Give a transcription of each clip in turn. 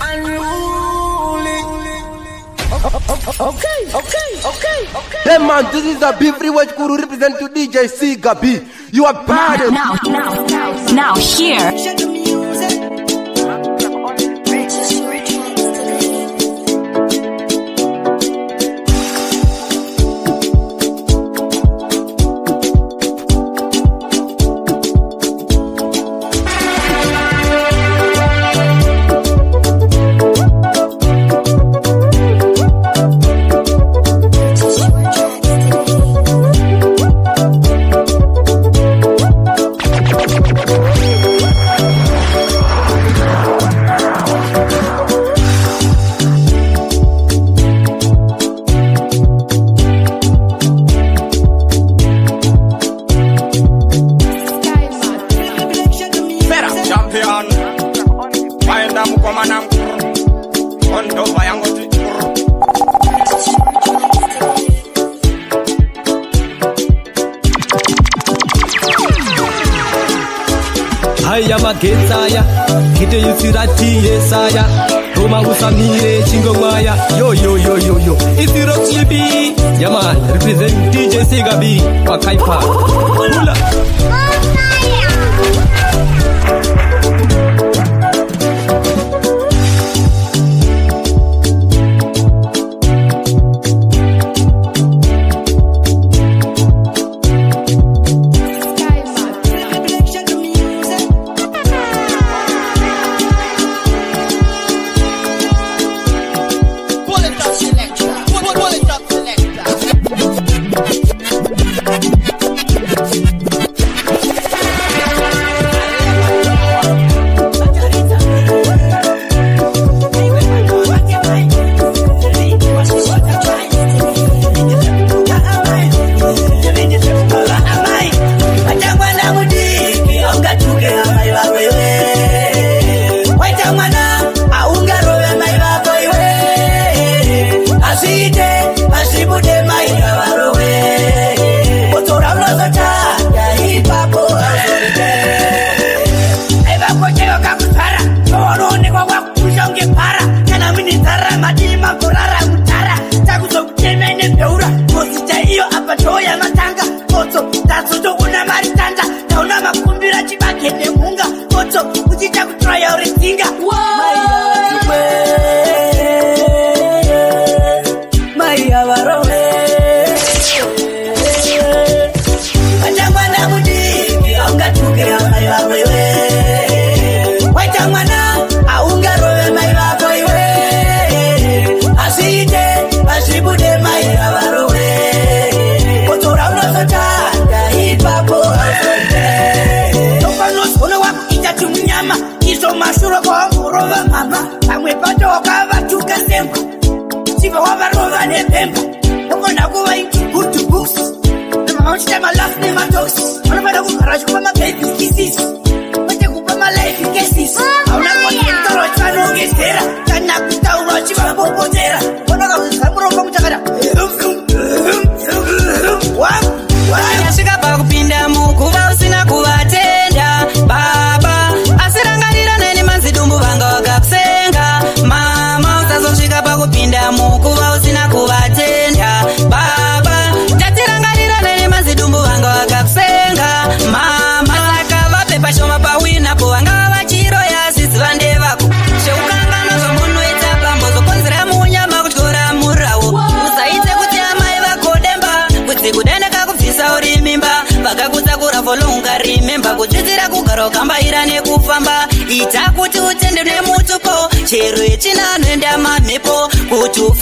Unruly. Okay, okay, okay, okay. Hey man, this is a B Free Watch Guru represent to DJ C Gabi. You are bad. Now, now, now, now, here.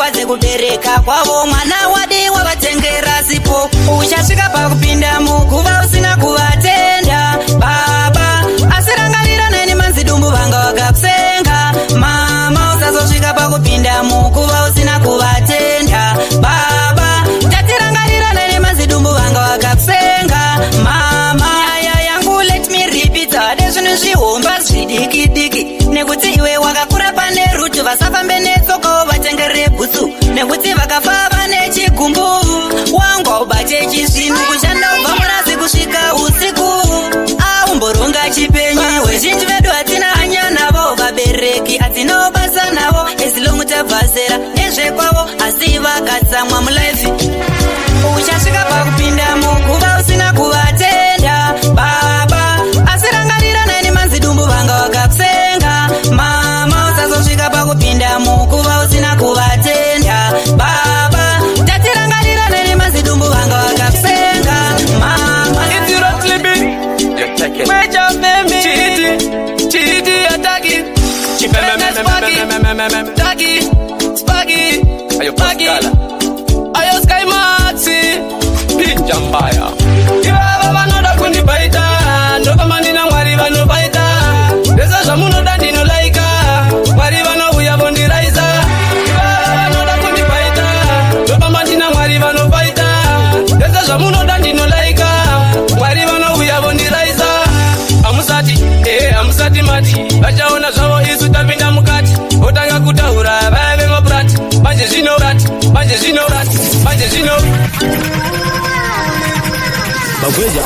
vakwadze kubereka kwavo mwana wadi wavatengera sipo uchasvika pakupindamo nekuti vakafava nechigumbu wangu aubate chizvinhu kushanda ubva murazi kusvika usiku aumboronga chipenyu vazhinji vedu hatina hanya navo vabereki hatinobasa navo ezilongu tabvazera nezvekwavo asi e vakatsamwa mulaivhi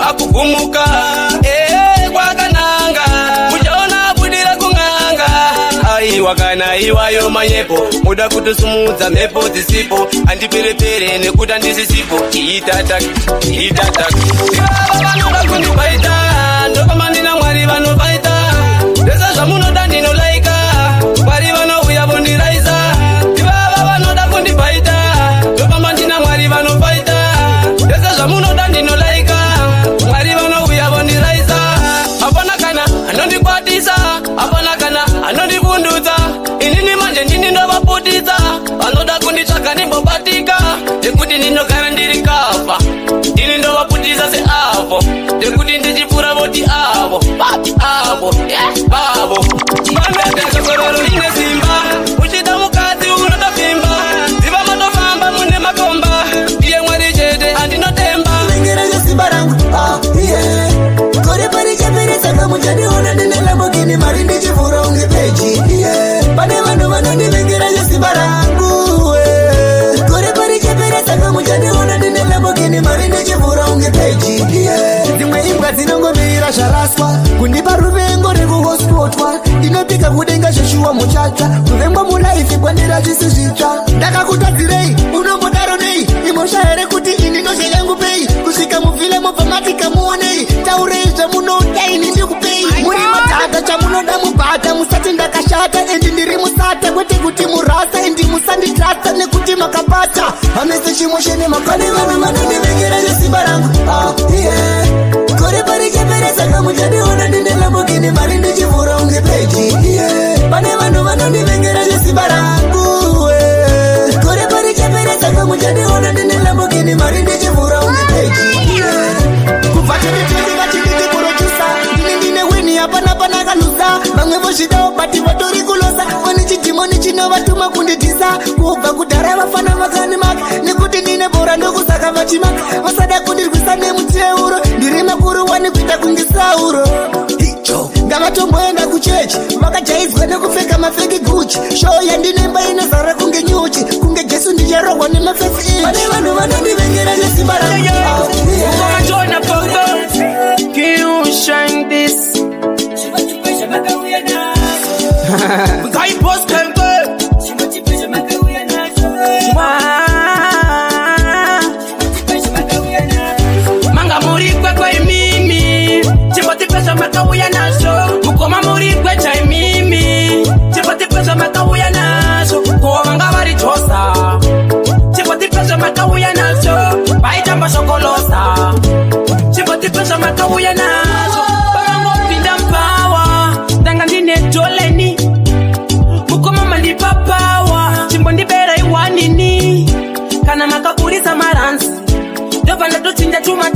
akugumuka eh, kwakananga uchaona abudira kung'anga aiwa kana iwayo manyepo muda kutusumudza mhepo dzisipo andiperepere nekuti andisisipo iitatakiitatakivavo vanoda kundibaita ndokomandina mwari vanobaita ndese zvamunoda ndanga ndimbobatika ndekuti ndinogara ndiri kafa ini ndovabudisa seavo ndekuti ndichipfuura voti avo vati avo yeah, avo yeah. zvaraswa kundipa ruvengo rekuhospotwa ndinopika kudenga zveshuwa muchatsva ruvengwa muraifi kwandira zvisi zvitsva ndakakutadzirei unombodaro nei imosva here kuti ini nozvayangu pei kusvika muvhile mobva matika muonei taurei zvamunodaini ndikupei muri madhadha chamunoda mubhadha musati ndakashata endi ndiri musata kwete kuti murasa endi musanditrasa nekuti makabata hamese chimwe chene makwane vanhu vanondivengera nesimba rangu ah, yeah ndakasanga muchadi unodindelamukini mari ndichivura unge peki pane vanhu vanondivengera zvesimba rangu kore parichepere sanga muchadi unodindelamukini mari ndichivura unge peki kubva tiritiriva chidiki kurochisa ndini ndine wini hapana pana kaluza vamwe vozvidawo bati vatori kulosa oni chidhimoni chinovatuma kundidhisa kubva kudhara vafana vakani maka nekuti ndine bora ndokusaka vachimaka vasada kundirwisa nemuteuro ndiri makuru wani kunge sauro icho ngavatomboenda kuchechi makajaizwa nekupfeka mafegi guchi shoo yandinemba inezara kunge nyuchi kunge jesu ndicharohwa nemafesi ichi pane vanhu vanondivengera nesimba ra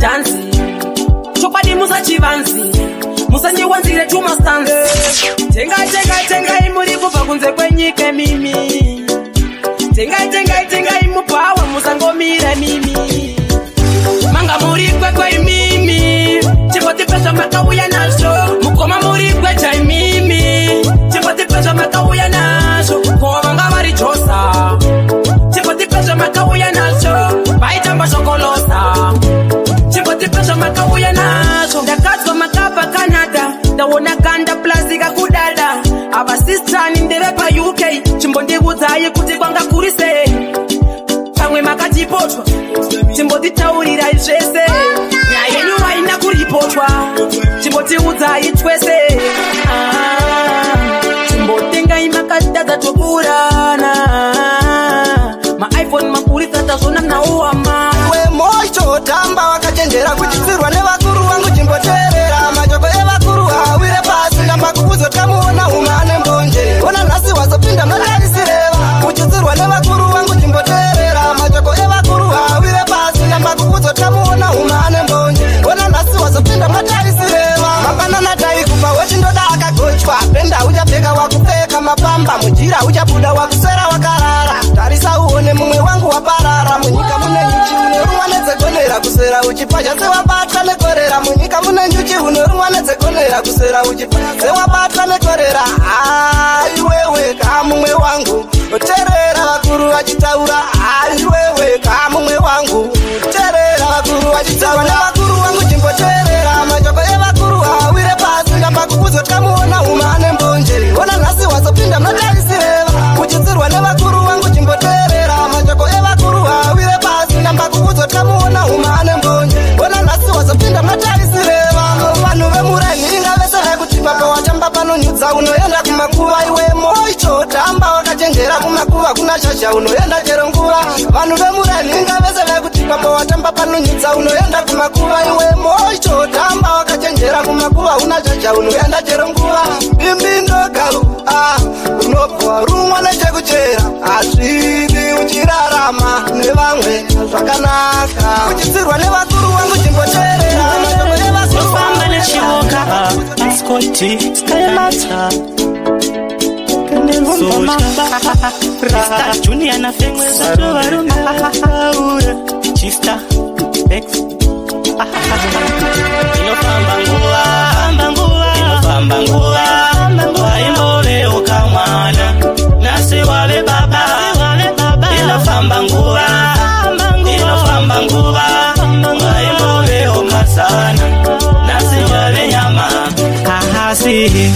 dhanzi chokwadi musachivanzi musandiwanzire tumastanzi tengai tengai tengai muri kubva kunze kwenyika mimi tengai tengai tengai kutitaurirai zvese nyaya yenyu haina kuripotwa timbotiudzai twese ah, timbotengai makadadza tokuurana maiphone makuritsa tazvona mnauwama we moichootamba wakachenjera kuchitsirwa nevaa kuzvirira uchabuda wakusera wakarara tarisa uone mumwe wangu waparara munyika mune nyuchi unorumwa nedzegonera kusera uchipasha sewabatwa nekorera munyika mune nyuchi unorumwa nedzegonera kusera uchipasha sewabatwa nekorera haiwewe ka mumwe wangu oterera vakuru vachitaura haiwewe ka mumwe wangu oterera vakuru vachitaura nevakuru vangu chimboteerera majoko evakuru hawire pasi ndamba kukuzotamuona umane mbonje ona nhasi wazopinda mnotaa vakamuona huma ane mbonje vona lasi wazopinda matarisirevano vanhu vemurahinga vese vaikutipapa watamba panonyudza unoenda kumakuva iwe moichotamba wakachenjera kumakuva kuna shasha unoenda chero nguva vanhu vemurahinga vese vaikutipapa watamba panonyudza unoenda kumakuva iwe moichotamba wakachenjera kumakuva kuna shasha unoenda chero nguva bimbindoga unopwa rumwa nechekuchera hazvidi uchirarama nevamwe zvakanaka kuchitsirwa nevakuru wangu chimboteerera ofamba nechivoka maskoti skaemata kendeomaista junia nafex atovarumeaura chista x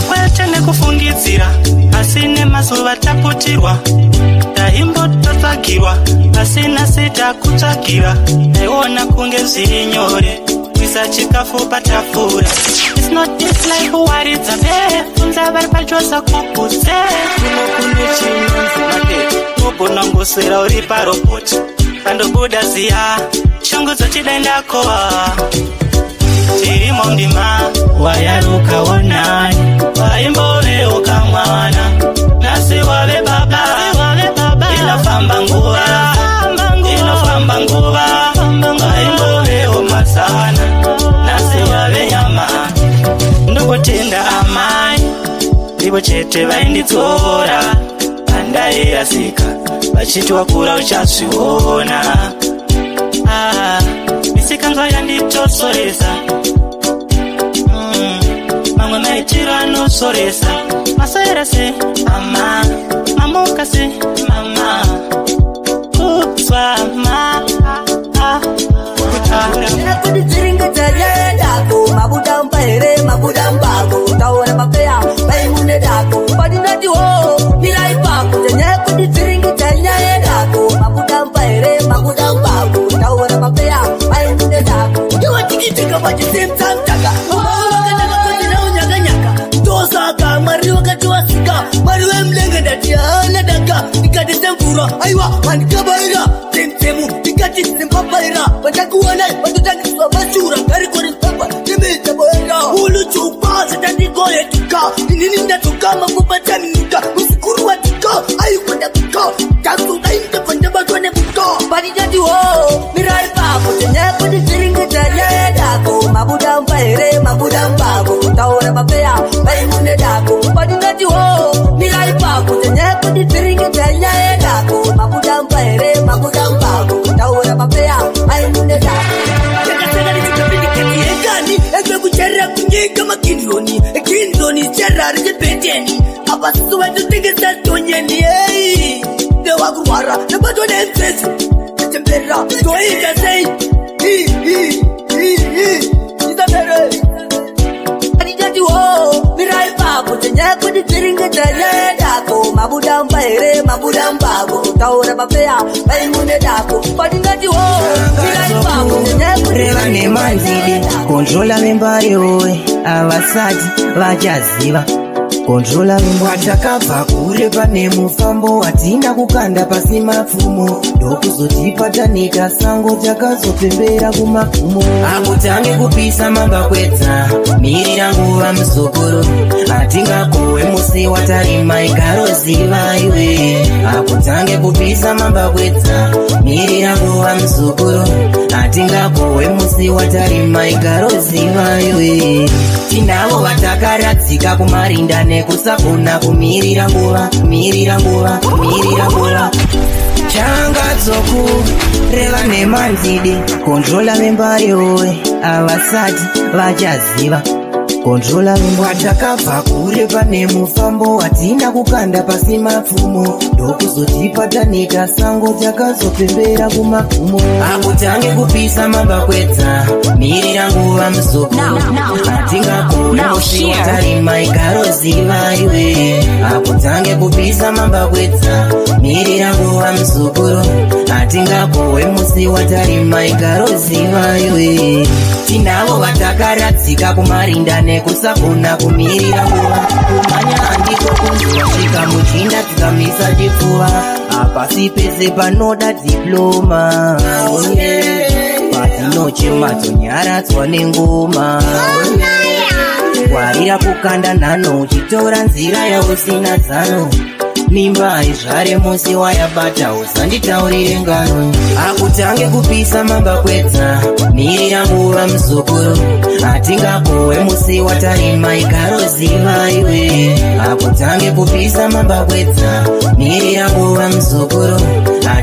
kwete nekufungidzira asi nemazuva taputirwa taimbototsvagirwa asi nasi takutsvagira taiona kunge zviri nyore kuisa chikafu patafura kunza eh, vari pachosa kukuse unokunde chinonzimae ugonongosera uri paroboti pandobuda ziya shungu dzotidaindakoa tilimo mdima wayaruka wonani waimbole ukamwana nasiwale baba inafamba nguva inafamba nguva waimbole umasana nasiwave nyama ndokutenda amai ivo chete vainditsora andairasika vachiti wakura uchazviona nguva yandichosoresa mamwe maitiro anosoresa masorera se mama mamuka se mama kutsvamaakudziringe dzaryaendako mabuda mba here mabuda mbako taona mapeya vaimune dako vadinadiwo miraio vachitimtsamtaka vakanaka kotinaunyakanyaka tosaka mwari vakatiwasika mwari vemulenga ndati anadaka ikati temvura aiwa handikabaira temtemu ikati simbabaira vatakuona vatotangiswa vashura garikori mpepa timitabaira ulucukwa zitandikoyetuka inini ndatuka makupataminika musikuru watuka aikwandabuka tasuka imtepandabatwa nebuka vatijatiwo vasuvetitikisa tonyeni yei ndewakurwara nebato nenzesi etemberera toita sei isabere anijatiwo miraivako tenyakuti dziringedzanyaedako mabuda mba here mabuda mbako taura mapeya vaimune dako kwatingatiwo reva nemanzidi kondlola vembayowe avasati vachaziva kondrola imbwa takabva kure pane mufambo hatina kukanda pasi mapfumo ndokuzotipa tanika sango takazopembera kumagumo akutange kupisa mangakwedza mirira nguva muzukuru hatingakuwe musi watarima ikaroziva'iwe akutange kupisa mambakwedza mirira nguva muzukuru hatingakuwe musi watarima ikaroziva'iwe tinavo vatakaradzika kumarinda kuda nekusagona kumirira nguva kumirira nguva kumirira nguva changadzoku reva nemanzidi kondrola vembayowe avasati vachaziva kondrolaimwatakabva kure pane mufambo hatina kukanda pasi mapfumo ndokuzotipa taneta sango takazopembera kumagumo hakutange kupisa mambakwedza mirira nguva muzoko hatingakona kusiwatarima igaro zivaiwe hakutange kupisa mambakwedza mirira nguva muzukuro hatingakohwe musi watarima igaro zivaiwe tinavo vatakaradzika kumarindane nekusagona kumirira nguva kumanya handiko kunzuva svika muchinda tikamisa chipfuva hapasi pese panoda diploma patinochimatonyaratswa nenguma kwarira kukanda nhano uchitora nzira yausina zano mimba haizvare musi wayabata usanditaurire ngano akutange kupisa mambakwedza mirira nguva muzukuru chatingapowe musi watarima igaro zivaiwe akutange kupisa mambakwedza miri yangova muzukuru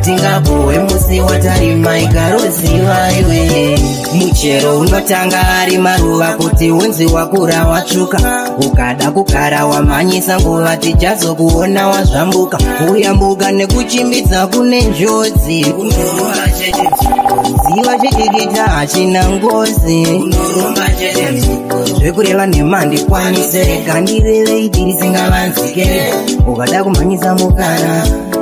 hatingabohwe musi watarima igaro zivaiwe muchero unotanga ari maruva kuti unzi wakura watsvuka ukada kugara wamhanyisa nguva tichazokuona wazvambuka uyambuka nekuchimbidza kune njodzi ziva chidikita hachina ngozi zvekureva nemandi kwanisereka ndirevei dirisingavanzike ukada kumhanyisa mukana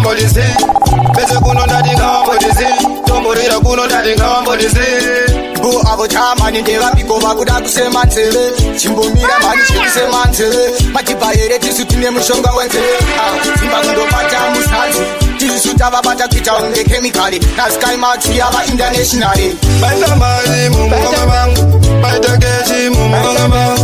ngambodise bese kunodati ngambodise tomborera kunodati ngambodise ko avo chamani ndevapiko vakuda kusema nzeve chimbomira mhani chikusema nzeve matibva here tisu tine mushonga wenzeve simba ah, kundobata musadzi tisu tavabata kuita kunge kemikari naskai matsi yava indaneshonari baita mari mumuvanga vangu baita kechi mumuvanga vangu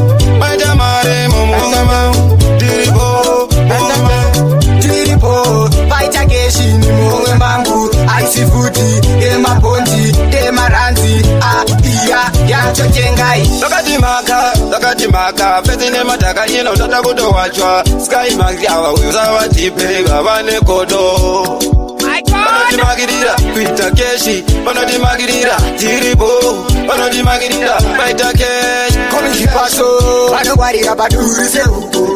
mapoti emaponti emaranzi a iya yachotengai vakati maka vakati maka pese nemadhaka ina utata kutowachwa sky mak ava uyosavatipe vava negodo vanotimakirira kuita keshi vanotimakirira tiripo vanotimakirira vaita keshi komishipaso vanokwarira paduri sehuko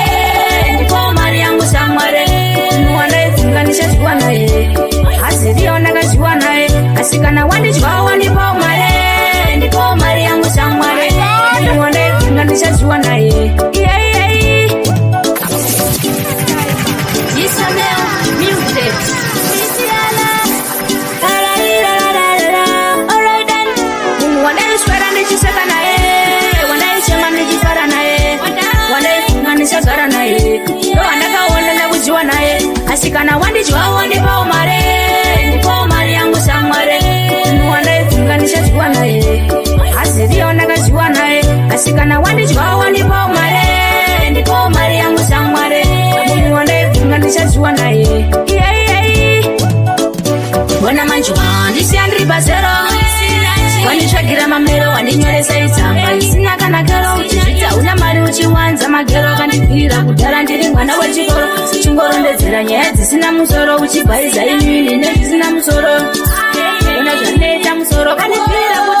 musikana wandidyawanipa mwari ndipo mari yangu shamwari iwo ndaibvunga ndichadziwa naye kana wandijwawo ndipo kasikana wandidyawo ndipawo mare ndipawo mari yangu zamware wandaibvunga ndichadziwa naye iyeiyei bona manjwa ndisiya ndiri pazero wanditsvagira mamero wandinyoresaitsa isina kana kero uchizvita una mari uchiwanza magero akandibvira kudhara ndiri mwana wechikoro uchingorondedzera nyaya dzisina musoro uchibvaizainyini nezvisina musoro ona zvandinoita musoro kandibvira kuti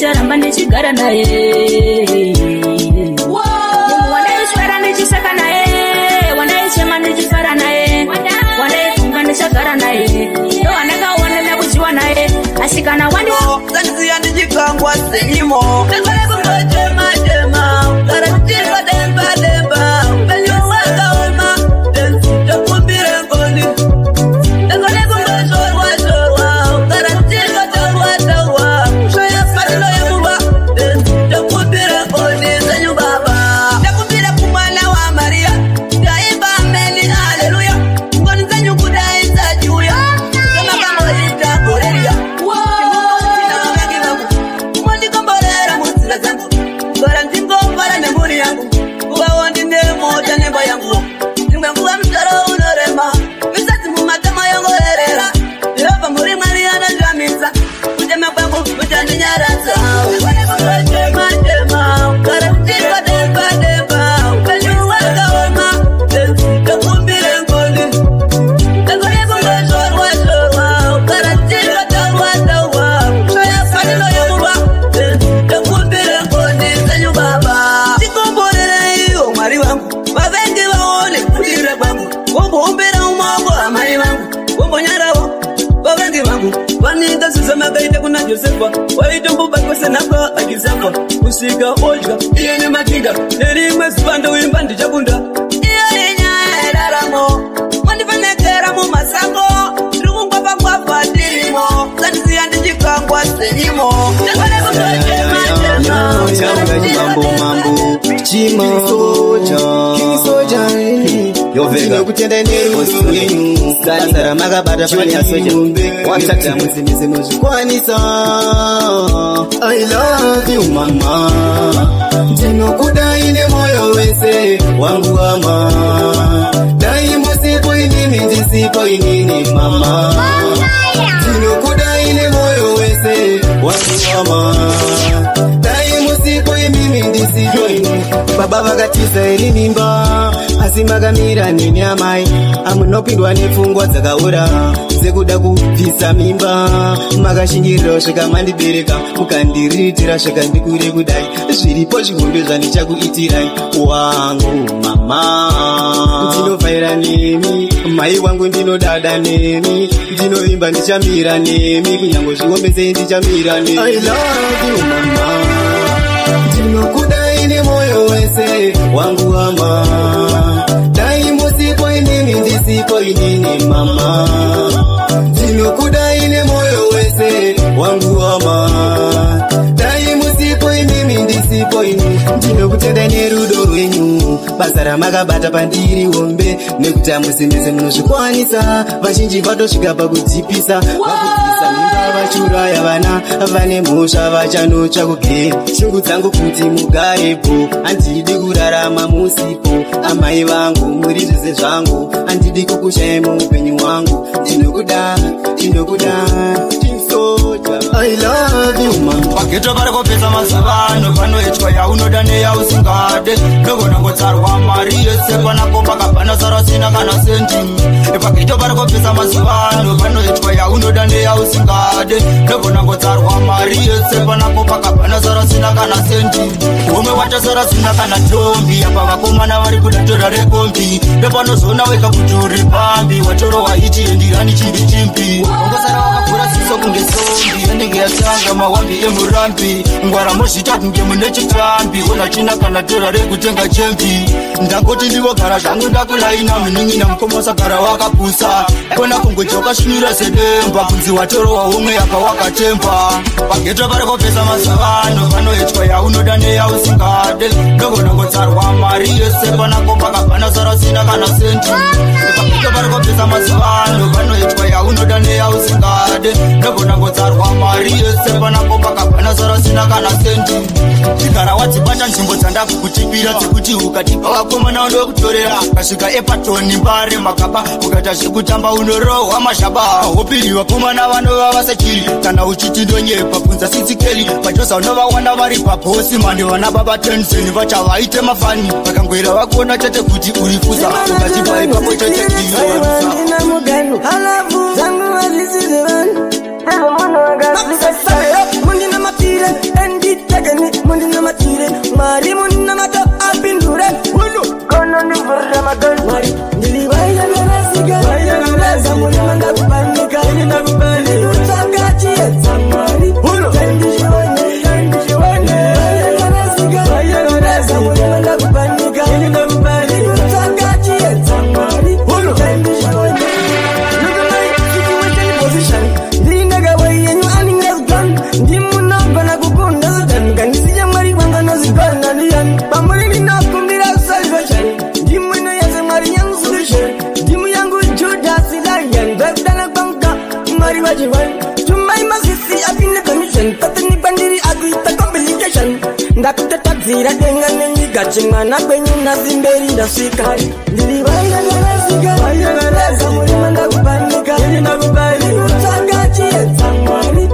ndicharamba ndichigara naye wandaiswera ndichiseka naye wandaichema ndichifara naye wandaifunga ndichagara naye ndo wandakaona nakudyiwa naye asikana wandiziya ndichikangwa senyimo hajafanya soja watata I moyo wese wangu ama daimo sipo inini jisipo inini mama jino moyo wese wangu ama daimo sipo inini jisipo inini baba vakatisa iri mimba asi makamira nini amai amunopindwa nepfungwa dzakaora dzekuda kubvisa mimba makashingirirawo zvakamandibereka mukandiriritira zvakandikure kudai zviripo zvihombe zvandichakuitirai wangu mama ndinovhaira nemi mai wangu ndinodada nemi ndinovimba ndichamira nemi kunyange zvihombe sei ndichamira nemi ndinokuda ini moyo wese wangu ama dai musipo inini mama basa ramakabata pandiri hombe nekuti hamusimbese munozvikwanisa vazhinji vatosvika pakudzipisa vakuisa mimba vachiuraya vana vane mhosva vachanotsva kuge shungu dzangu kuti mugarepo handidi kurarama musipo amai vangu muri zvese zvangu handidi kukushaimo upenyu hwangu ndinokuda ndinokuda pagetwa pari kopesa mazuva ano panoitwa yaunoda neyausingade ndogonangotsarwa mari yese panapo pakabhana sarasina kana senti pagetwa pari kopesa mazuva ano panoitwa yaunoda neyausingade ndogonangotsarwa mari yese panapo pakabhana sarasina kana senti umwe wacha sarasina kana tombi apa vakomana vari kudatora rekombi ndepanozoona weka kuti uri pambi watorowa ichiendirani chimbi chimbi ongosara wakagura siso kunge soo mawambi anenge yatanga mawambi emurambi ngwara mozita kunge mune chitambi onachina kana dhora rekutenga chemvi ndangoti ndivogara zvangu ndakuraina munin'ina mukoma wasagara wakapusa kona kungojoka shinura sedemba kunzi watoro waumwe yaka wakatemba pageto kare kopesa mazavano vanoitwa yaunoda neyausingade ndogonongotsarwa mari yese panako pakabvana sarasina kana sendi vanenge vari vabvisa mazuva ano vanoitwa yaunoda neyausingade nebonangodzarwa mari yese panako pakabana sarasina kana sendi chigara wadzibata nzvimbo dzandakukutipira dzekuti ukatipa vakomana undo wekutorera kasvika epatoni mbare makapa ukaita zvekutamba unorohwa mazhaba hopiri vakomana vanova vasechiri kana uchiti ndonyepa bvunza sitsikeli vachosa unovawana vari pabhosi mani vana baba tenzeni vachavaite mafani vakangoira vakuona chete kuti uri kuza ukatipa ipapo chete iri Money na matire, endit tagani, money na matire, mari money na matire. nzira denga nenyika chimwana kwenyu nasi mberi ndasvikari ndiri vaiaaasika vaiaaasa murimandakubanika ndinakubaiutsvaga chiedza mwari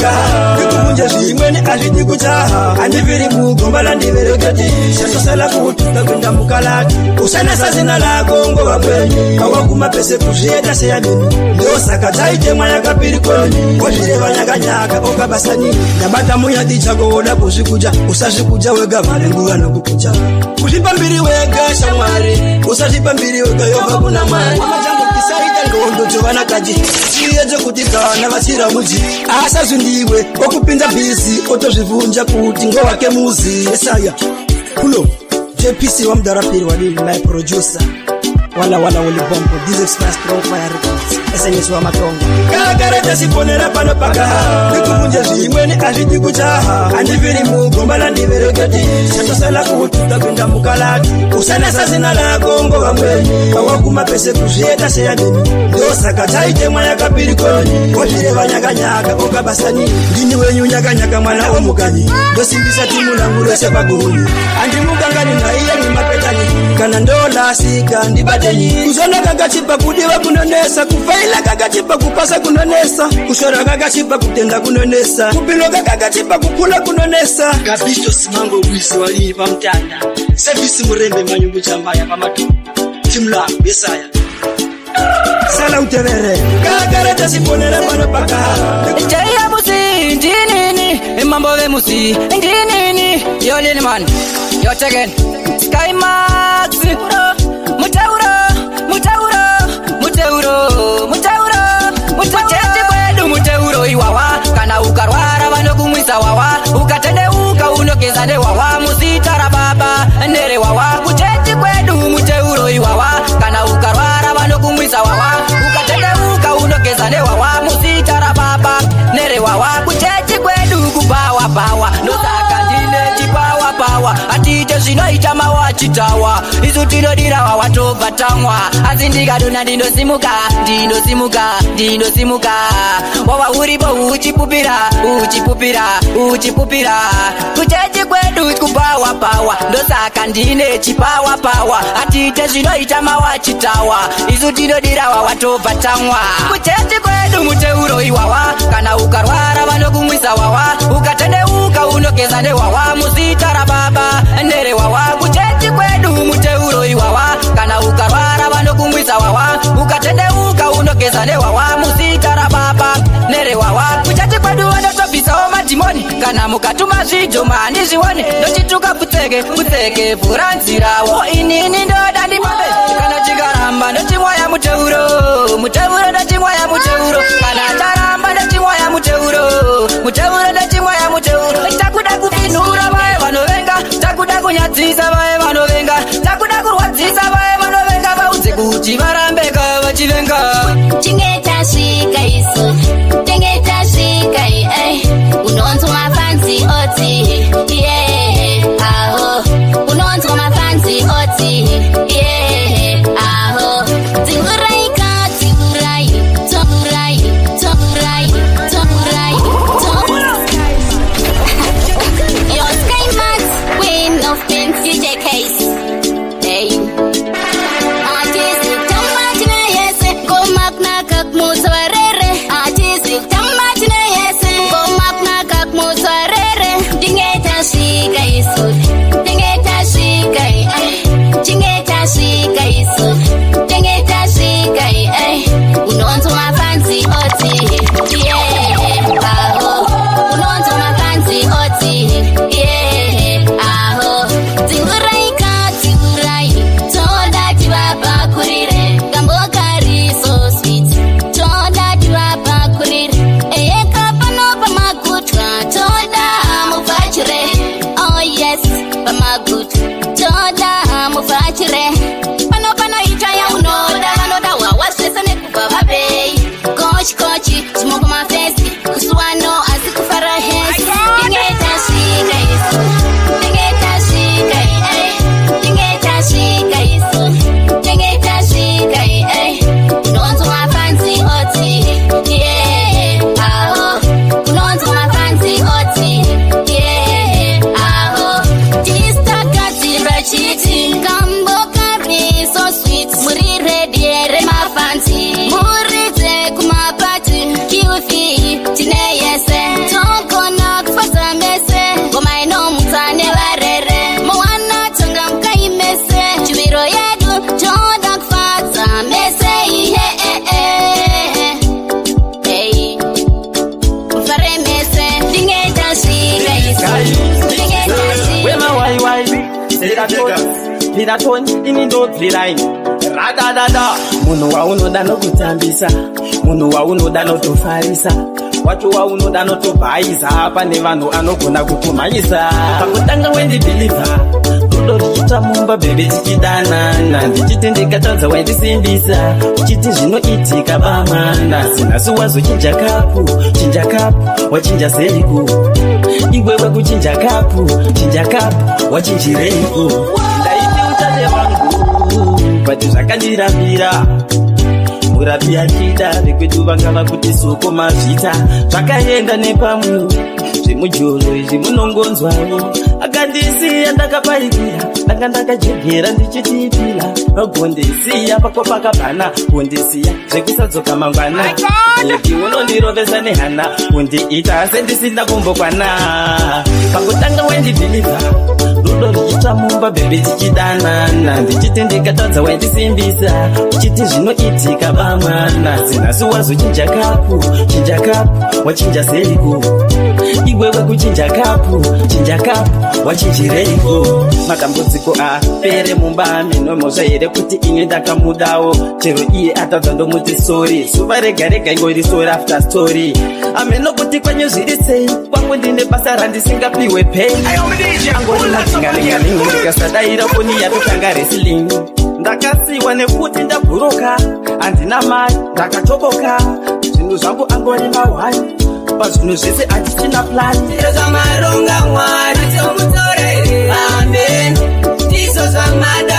kutaka ndikubunja zvimwene hazvidi kutaha handibiri mugomba nandiverekedi sasosala kuutunga kwenda mukalati usanasazina lako ngova kwenyu kawaguma pese kuzvieta seyamini ndosaka taitemwa yakapiri kwenyu wozvireva nyakanyaka okabasani ndabata muyadi chako woda kuzvikudya usazvikudya wega vhari nguva nokukudya kuzvipambiri wega shamwari usazvipambiri wega yobva kuna mwari ndisaita ngondo dzovanakadzi chiyo dzokutidzana vachira muji asazvi ndiwe okupinza bhizi otozvibvunja kuti ngowake muzi yesaya kuno jepc wamudarapiri wadii maiprodusa walawala wolibongo esenyesi wa matonga kakarata siponera pano pakaha ikuvunja zviimweni azviti kujaha handiviri mugomba na ndiverekati chatosala kuhotuta kuenda mukalati usanasa zina lako ngo vamweni vawakuma pese kuzvieta seyadini ndosaka taite mwaya kapiri koni wazvireva nyakanyaka ukabasani ndini wenyu nyakanyaka mwana womukanyi ndosimbisa timunangurosepagoni handimuganga ninaiye nemapetani kana ndolasika ndiba kadenyi kuzola kakachipa kudiwa kunonesa kufaila kakachipa kupasa kunonesa kushora kakachipa kutenda kunonesa kupiloka kakachipa kukula kunonesa kabisto simango wisi walini pamtanda sevisi murembe manyumbuchambaya pamatuu chimlangu yesaya sala utevere kakarata siponera pano pakara chaiyamusi ndinini e mambo vemusi ndinini yolinimani yotegen skyman vazade wawa muzitara baba nere wawa kuchechi kwedu muteuro iwawa kana ukarwara vanokumwisa wawa ukateteuka unogeza newawa muzitara baba nere wawa kuchechi kwedu kubawa bawa, bawa tawa atiite zvinoita mawachitawa isu tinodirawa watobva tamwa asi ndikadona ndinosimuka ndinosimuka ndinosimuka wawa uripo uchipupira uchipupira uchipupira kuchechi kwedu kupawa pawa ndosaka ndine chipawa pawa atiite zvinoita mawachitawa isu tinodirawa watobva tamwa kuchechi kwe kwedu muteuro iwawa kana ukarwara vanokumwisa wawa ukatendeuka unokeza newawa muzita rababa ndere wawa kuchechi kwedu muteuro iwawa kana ukarwara vanokumwisa wawa ukatendeuka unokeza newawa muzita rababa ndere wawa ndizvioni kana mukatuma zvijoma handizvioni ndochituka kutseke kutseke vhura nzirawo inini ndoda ndimombe kana chikaramba ndochimwaya muteuro muteuro ndochimwaya muteuro kana charamba ndochimwaya muteuro muteuro ndochimwaya muteuro takuda kupinhura vaye vanovenga takuda kunyadzisa vaye vanovenga takuda kurwadzisa vaye vanovenga vaudze kuti vara ndatoni ini ndodzirai radadada munhu waunoda nokutambisa munhu waunoda notofarisa wacho waunoda notobhaisa pane vanhu anogona kukumhanyisa pakutanga wendibhiliva rudorichita mumba bhebe tichidanana ndichitendeka tadza waitisimbisa uchiti zvinoitika bamana sinhasi wazo chinja kapu chinja kapu wachinja seiku iwewekuchinja kapu chinja kapu wachinjireiku wow bati zvakandiramira kurapia chida vekwedu vangava kuti soko mazvita zvakaenda nepamwe zvemujozo izvi munongonzwavo akandisiya ndakapaitira ndanga ndakajegera ndichitipira vagondisiya pakwapakabhana kundisiya zvekusadzoka mangwana legi unondirovesa nehana kundiita sendisinda kumbokwana pakutanga wendibhiliva rudo richitsva mumba bhebe tichidanana ndichiti ndikatadza waitisimbisa uchiti zvinoitika ba mwana sinasi wazo chinja kapu chinja kapu wachinja seiko iwewekuchinja kapu chinja kapu wachinjireiko matambudziko apere mumba minomozva here kuti ine ndakamudawo chero iye atadza ndomuti sori zuva rega rega ingori sori after story amenokuti kwanyu zviri sei kwangu ndine basa randisingapiwe pei angorina dzingalingalingi ndikasadayira koni yatotanga resling ndakasiwa nekuti ndaguruka handina mari ndakatokoka zvinhu zvangu angori mawani pazvinhu zvese hatichina plani ndizo zvamaronga mwari tomutorei amen ndizo zvamad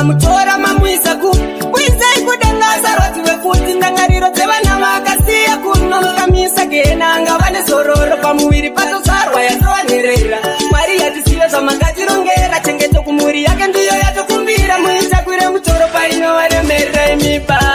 mamutora mamuisa ku kuizai kudengazarodzi wekuti ndangariro dzevana vakasiya kunoruramisa gena angava nezororo pamuviri patozvarwa yatovanherera mwari yatisiyo zvamangatirongera chengeto kumuri yake ndiyo yatokumbira muitakwire mutoro painovaremerera imipa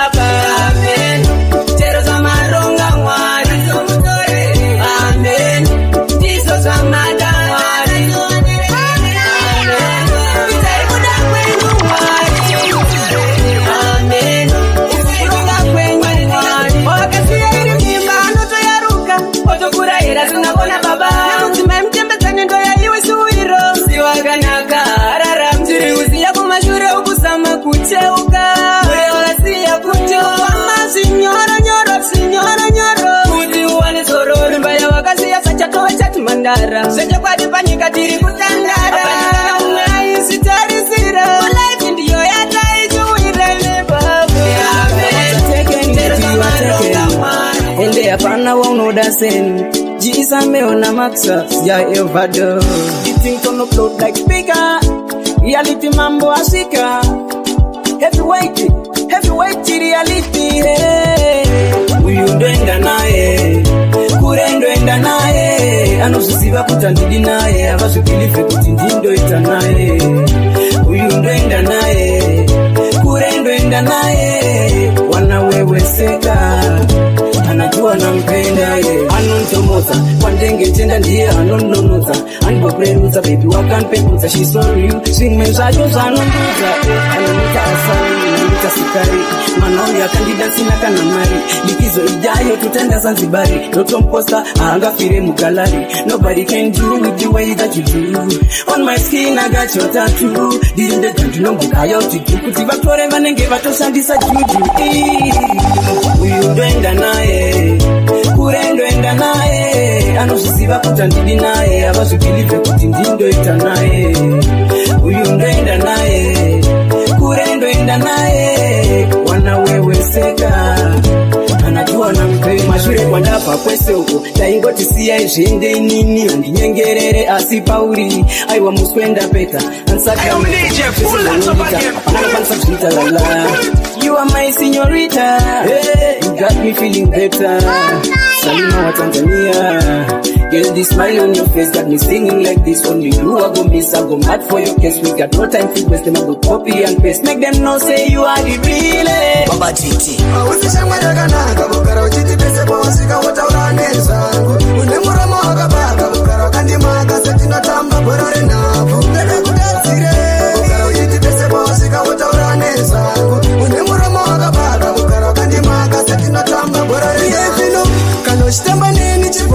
Jason, Jesus me on a maxus, ya evado. You think on the float like bigger, reality mambo asika. Heavyweight, heavyweight reality, hey. Uyu duenda nae, kure nduenda nae, anu susiva kutandidi nae, avasu kilife kutindindo itanae. Uyu duenda nae, kure nduenda nae, wana wewe seka. Uyu duenda nae, kure nduenda nae, ndiwanamupendaye anondomoza kwandengetenda ndiye anondonoza andibakurerusa bebi wakandipepusa shisoriyu zvimwe zvacho zvanondoza eh, anonita asaanonita sikari manauri akandidatsina kana mari likizo idayo totandasanzibari notomposa haangafire mugalari nobody can do with the way that you do on my skin agachotatu ndiri ndedza ndinombogayo tidu kuti vatore vanenge vatoshandisa juju uyu ndoenda naye anozviziva kuti handidi naye havazvikilipe kuti ndindoita naye uyu ndoenda naye kure ndoenda naye wana weweseka anatiwana mupei mashure kwandabva kwese uko taingoti siyai zvende inini handinyengerere asi pauri aiwa muswenda peta anisaaanokwanisa kuzviita lala You are my senorita. Hey, you got me feeling better. Mama. Salima Tanzania Girl, this smile on your face got me singing like this Only you I to miss, I go mad for your kiss We got no time to waste, them I go copy and paste Make them know say you are the real eh. Baba GT Mawuzishe mwadaga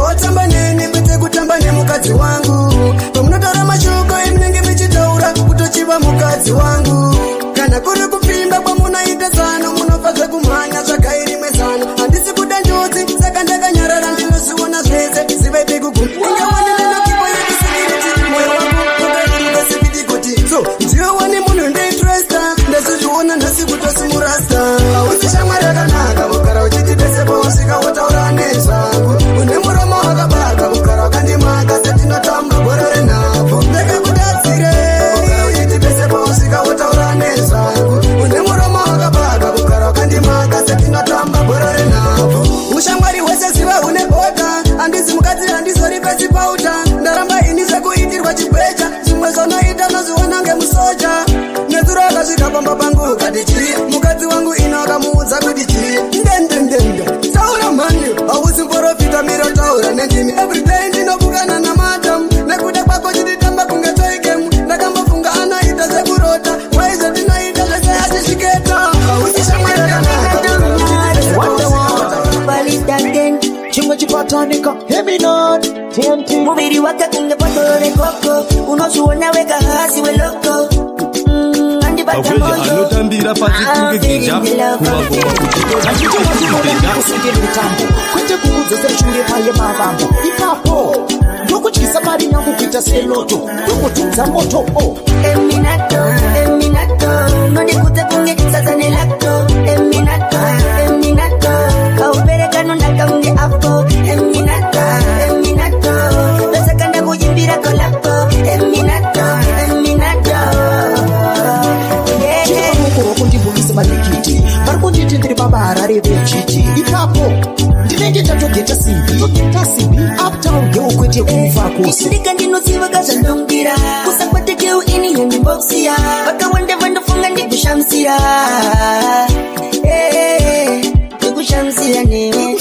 What's up, wake kunge botolo rekoko unozviona weka hasi weloko mm, anotambira pasi ah, kunge geja kuvagoma kutiusungere mitambo kwete kukudzosa shunge paye mavambo ipapo ndokudyisa mari nyangu kuita seloto ndokutudza motoo kaubereka nonaka unge afo eminato. vechichi ipapo ndinenge tatogeta simbi togeta simbi uptown geu kwete kuva eh, kusi ndika ndinozivaka zvandongira kusakwete geu ini yandimbokusiya vakawanda vandofunga ndikushamusira eh, eh, ndikushamusira newe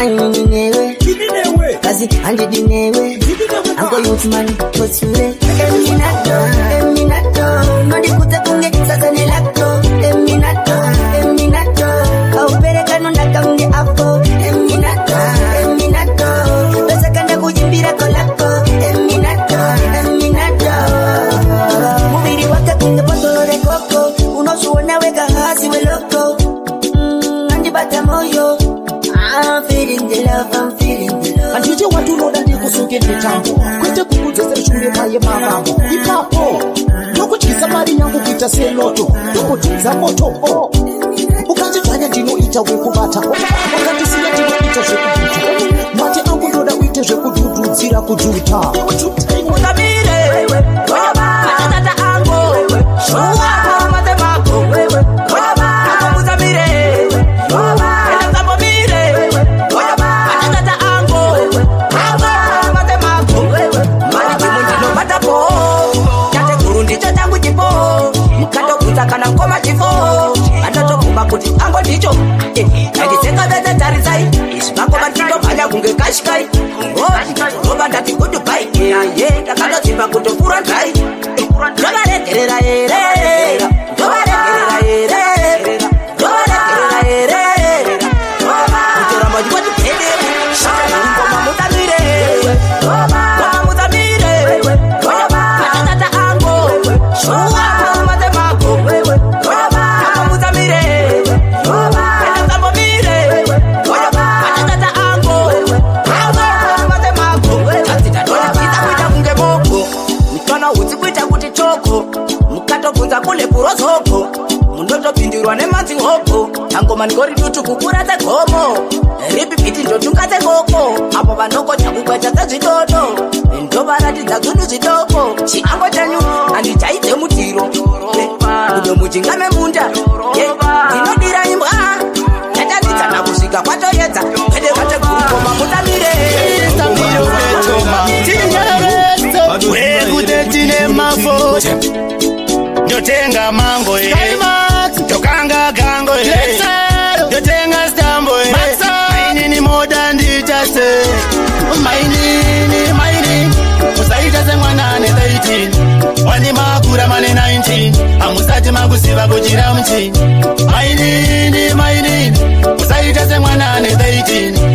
ah, newe kazi handidi newe angoyotumani kosure emminato emminato nondikudza kunge sasane kunge ngetambo kwete kumudzese shure maye mavavo ipapo ndokudyisa mari nyangu kuita senoto ndokudzidza motoo oh. ukandidzvanya ndinoita wekuvata oh. wakandisiya ndinoita zvekudhudha oh. mati angu ndoda uite zvekudhudhudzira kudhudha mandikori dutu kukura dzegomo ripipiti ndotunga dzegoko apo vanokotya kukweta dzezvidodo ndovaratidza zvunhu zvidoko chiango chanyu handichaidze mutiro kuno mujinga memunda inodira imbwa ah, yatadidzana kusvika kwatoedza kwede vatekuoma mutamire ndotenga mango ye. wani makura mane 19 hamusati makusiva kuchiramuchi mainini mainini usaita semwana ane 13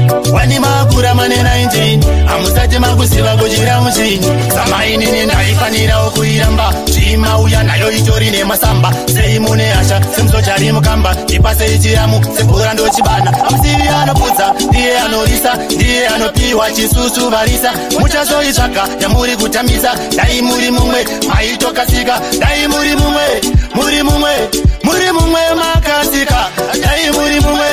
hamusati makuziva kuchira muchinyi samainini ndaifanirawo kuiramba zviimauya nayo itori nemasamba sei mune hasha semuzochari mukamba ipasei chiramu sebhurandochibana amusivi anobudza ndiye anorisa ndiye anopiwa chisusu varisa muchazoitsvaga yamuri kutambisa dai muri mumwe maitokasika dai muri mumwe muri mumwe muri mumwe makasika dai muri mumwe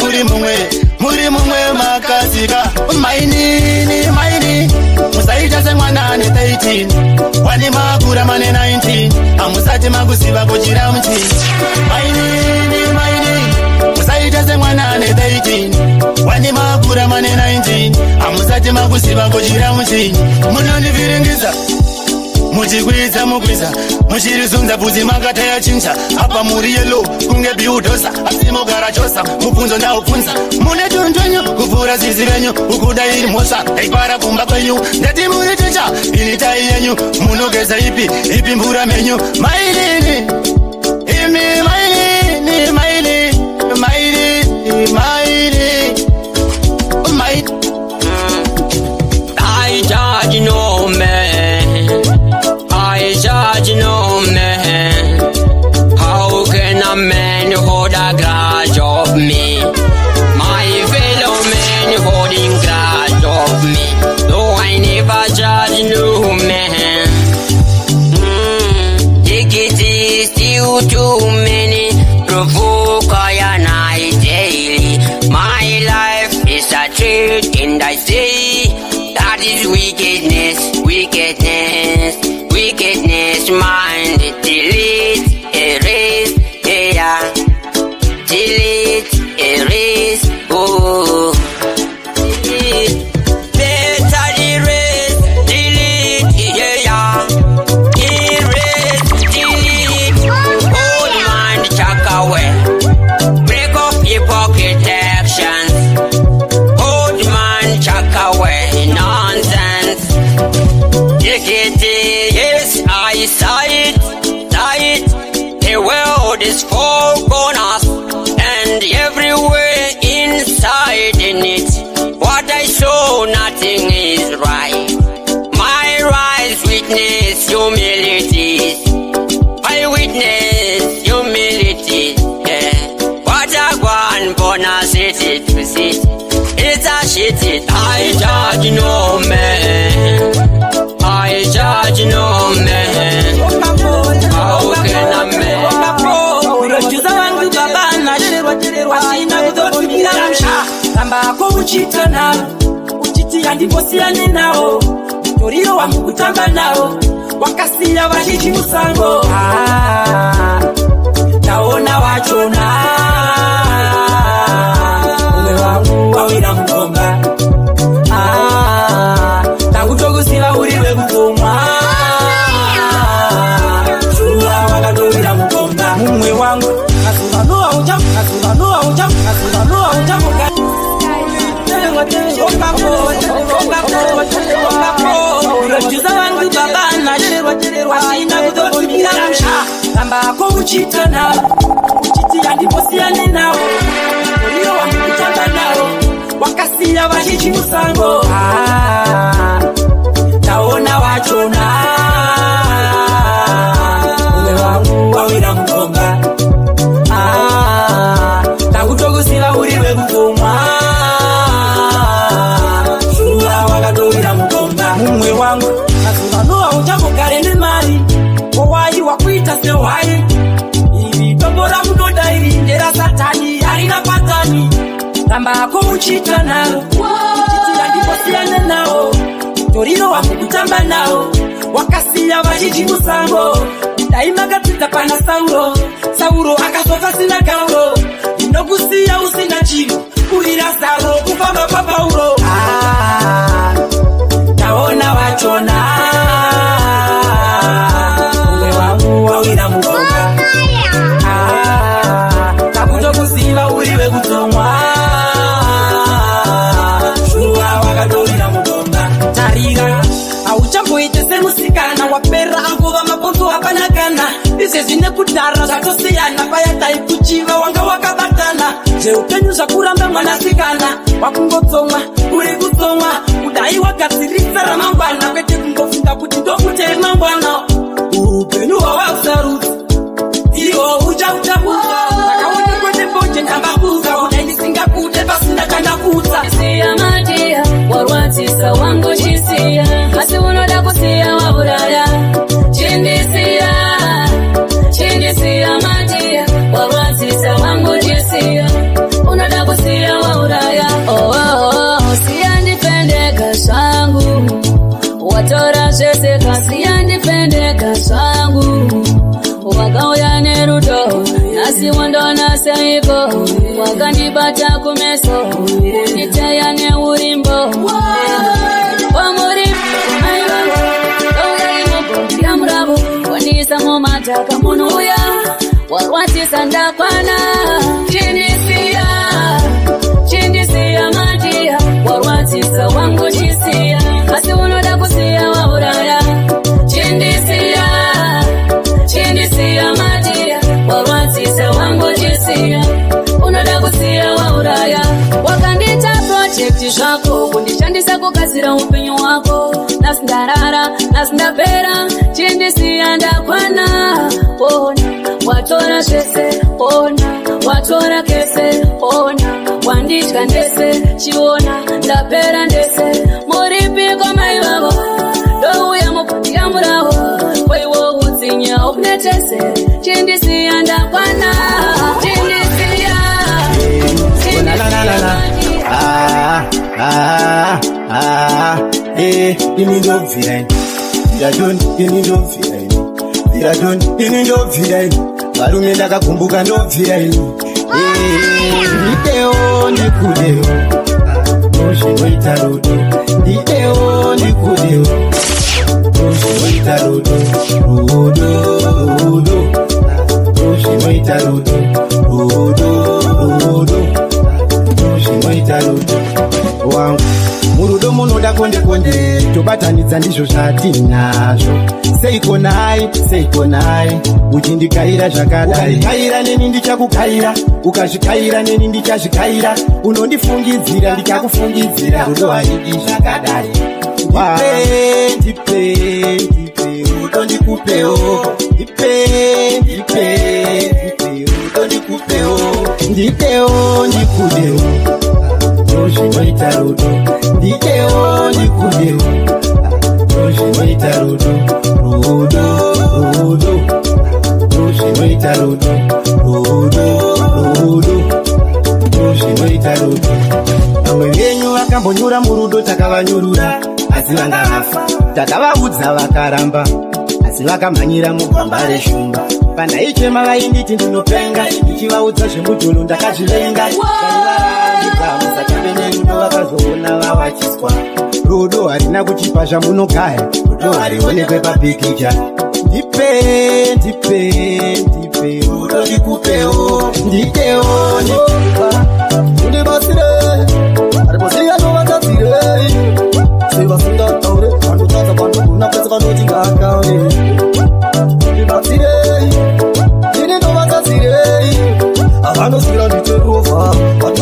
muri mumwe muri mumwe makasika mainini maini musaita semwana ane 13 wani makura mane 19 hamusati makuziva kuchiramuti mainini maini musaita semwana ane 13 wani makura mane 19 hamusati makuziva kuchiramuti munondivhiringidza muchikwidza mukwiza muchirizunza bvudzi makataya chinja apa muri yelo kunge biudhosa asi mogara chosa mubvunzo ndaubvunza mune tontonyo kupfuura zizi renyu ukudairi mhosva taipara kumba kwenyu ndati muri techa ini tai yenyu munogeza ipi ipi mvura menyu mailini imi mailini mailini mailini mai wickedness, wickedness, wickedness, my charge no man. I charge no man. How can a man? handimbosiyane nawo toriro wangu kutamba nawo wakasiya vachiti musango ah, taona wachona umwe wangu wawirang kuramba kwouchitana uchiti handimbosiyani nawo uriyo wandikutamba nawo wakasiya vachichimusango ah, taona wachona ah, akaita pana sauro sauro akazofa sina gauro inokusiya usina zvine kudhara zvatosiyana paya taikuchiva wanga wakavatana zveupenyu zvakuramba mwanasikana wakungotsomwa uri kutsomwa kudai wagadzirisa ramangwana kwete kungofunga kuti ndokute mangwana uupenyu hwawasarudzi iwo uchautakuza akaone kwete mboje ndambakuza udai ndisingakude pasinda kanda kutsa siya madiya warwadzisa wangochisiya asi unoda kusiya watora zvese kasi yandifendeka zvangu wakauya nerudo nhasi wondona seiko wakandibata kumeso nditeya neurimbo wamuri maivangu ouyaimugoiya murabo wandiisa mumataka munouya wawatisanda kugadzira upenyu hwako ndasingarara ndasingapera chindisiya ndakwana ona watora zvese ona watora kese ona wanditya ndese chiona ndapera ndese muripiko maivavo ndouya mupatira murawo kweiwo udzinya une tese chindisiya ndakwana chindisiya ndinindobvira ah, eh, ini varume ndakagumbuka ndobvira ini ndideo eh, ndikudeo nozvinoita ah, rudo ndideo ndikudeo nozvinoita rudo rudo rudo ah, nozvinoita rudo rudo rudo nozvinoita rudo wangu murudo munoda konde konde tobatanidza ndizvo zvatinazvo seiko nai seiko nai uchindikaira zvakadai kaira neni ndichakukaira ukazvikaira neni ndichazvikaira unondifungidzira ndichakufungidzira rudo haidi zvakadai ndipeo ndikudeo hoje noita rudo ndikeo ndikudeo hoje noita rudo rudo rudo hoje noita rudo rudo rudo hoje noita rudo vamwe venyu vakambonyura murudo takavanyurura asi vangavafa takavaudza vakaramba asi vakamhanyira mugwamba reshumba panhaichema vainditi ndinopenga ndichivaudza zvemujunu ndakazvivenga wow rudo harina kuchipa zvamunogaya rudo harionekwe papikicha ndipe ndipe ndipe rudo ndikupewo ndidewo ndibatsire ariosiganovatatsire sevasingataure vanotaza vanoguna kwese vanotingakave ndibatsire ndinindovatatsirei avanosira nditerova vatu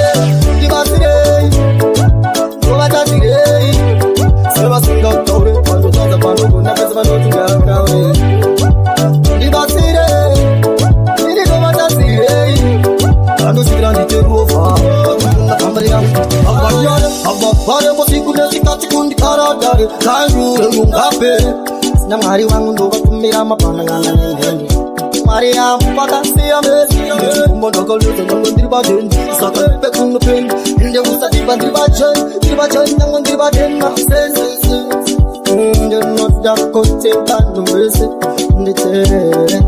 kudesika tikundi karadare zainyure ungape sina mwari wangu ndovatumira mapana ngana nenheni mari yangu pakasiyameikumbo ndakaluza nyange ndiri padeni saka ndipe kunopeni inde usadiva ndiri pacheni ndiri pacheni nyange ndiri padeni masensisi ndinoda kuti vanhu vese nditeere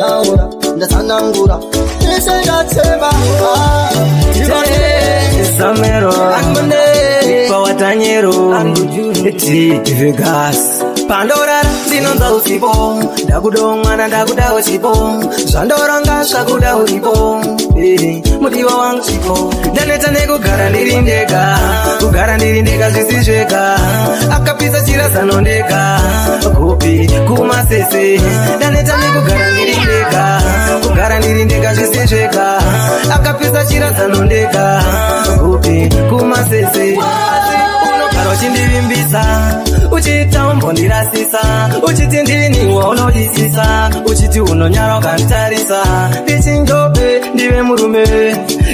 taura ndatsanangura ndese ndatema tivateesamero danyero tivegas pandorara ndinonza usipo ndakuda mwana ndakuda usipo zvandoronga zvakuda uripo mudiwa wangu sipo ndaneta nekugara ndiri ndega kugara ndiri ndega zvisi zvega akapisa chirazano ndega kupi kumasese ndaneta nekugara ndiri ndega kugara ndiri ndega zvisi zvega akapisa chirazano ndega kupi kumasese uchindivimbisa uchiita umbondirasisa uchiti ndiniwo unodisisa uchiti unonyaro kanditarisa ndichinjobe ndive murume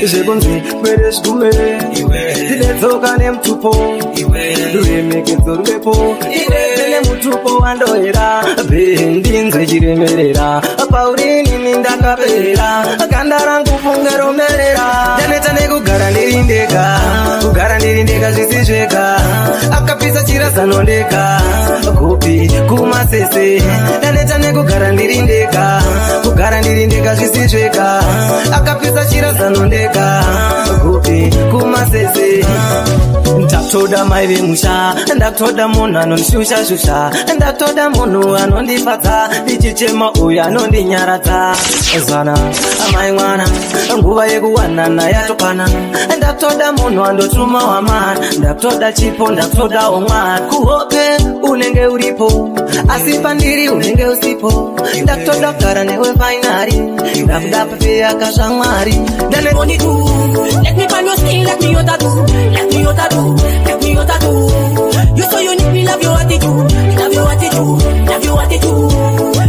izvekunzi kwere zvigume tine dzoka nemutupo ruremekedzo rurepo tine mutupo wandoyera bhendinze chiremerera paurinini ndakaperera ganda rangu funge romerera ndaneta nekugara ndiri ndega kugara ndiri ndega zvisi zvega akapisa chirazanondega kupi kumasese ndaneta nekugara ndiri ndega kugara ndiri ndega zvisi zvega akapisa chirazanondega kuseka hupi kumasese ndatoda mai vemusha ndatoda munhu anoshusha shusha ndatoda munhu anondifadza ndichichema uyu anondinyaradza zana mai mwana nguva yekuwanana yatokwana ndatoda munhu andotuma wamari ndatoda chipo ndatodawo mwari kuhope unenge uripo asipandiri unenge usipo dakto doktora newe fainari dabudapfeyaka shamwari You so unique, we love your attitude, love your attitude, love your attitude.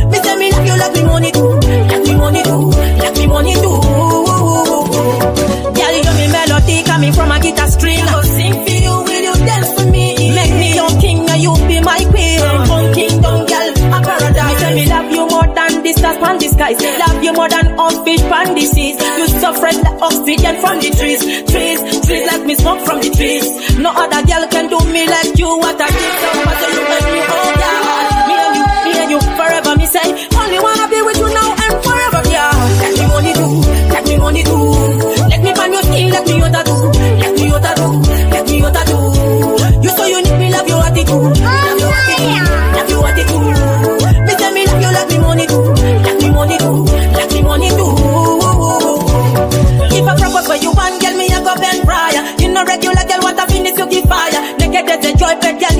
and disguise. Love you more than all fish the seas. You suffer like oxygen from the trees, trees, trees like me smoke from the trees. No other girl can do me like you. What I give up as a you and you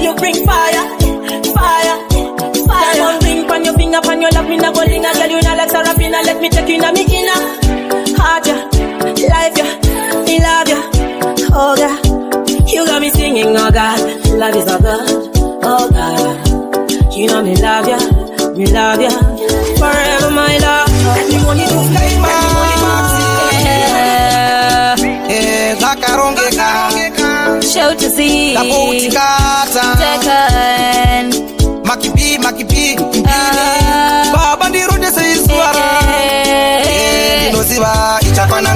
you bring fire, fire, fire. Diamond ring on your finger, on your love. me nah go linga. Girl, you nah like Sarafina, let me take you inna me inna. Heart ya, life ya, me love ya, oh God. You got me singing, oh God. Love is all good, oh God. You know me love ya, me love ya, forever my love. Let And you only do like my Show to see. kata tekan makipi makipi mpini ah. baba ndirunde seizwara eh, eh, ndinoziva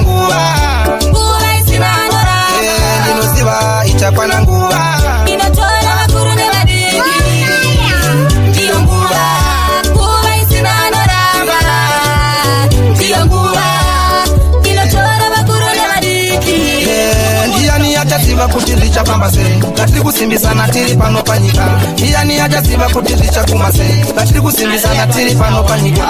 nguwa. nguva isina isina ndorama ndinoziva ichakwana kuti zvichafamba sei ngatiri kusimbisana tiri pano panyika iyani achaziva kuti zvichakuma sei ngatiri kusimbisana tiri pano panyika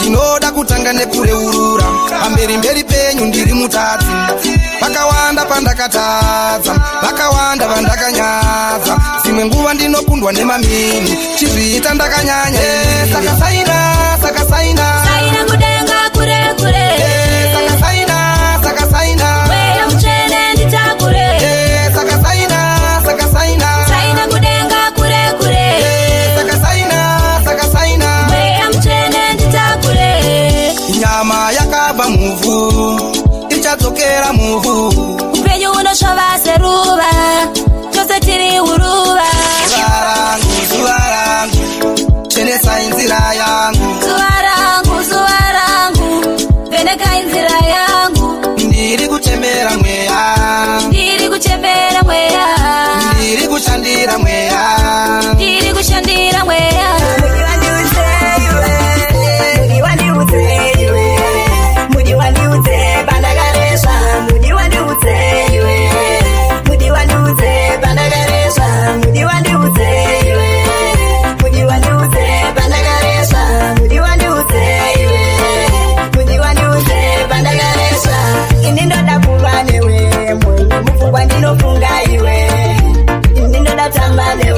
ndinoda kutanga nekureurura pamberi mberi penyu ndiri mutadzi vakawanda pandakatadza vakawanda vandakanyadza dzimwe nguva ndinokundwa nemamini chizviita ndakanyanya sakasaina sakasaina money.